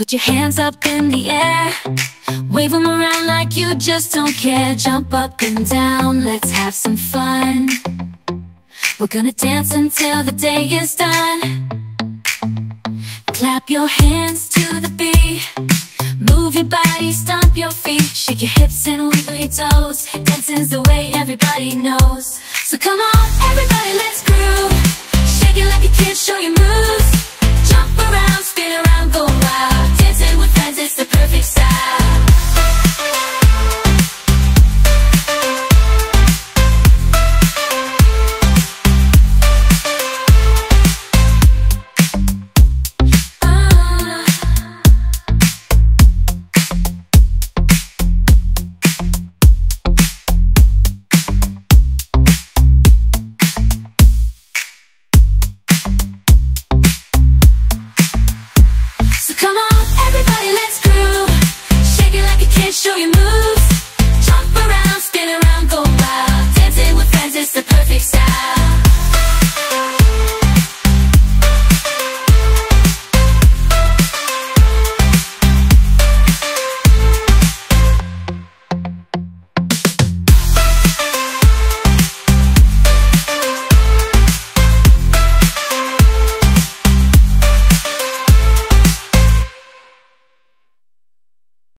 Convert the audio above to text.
Put your hands up in the air. Wave them around like you just don't care. Jump up and down, let's have some fun. We're gonna dance until the day is done. Clap your hands to the beat. Move your body, stomp your feet. Shake your hips and wiggle your toes. Dancing's the way everybody knows. So come on, everybody, let's groove.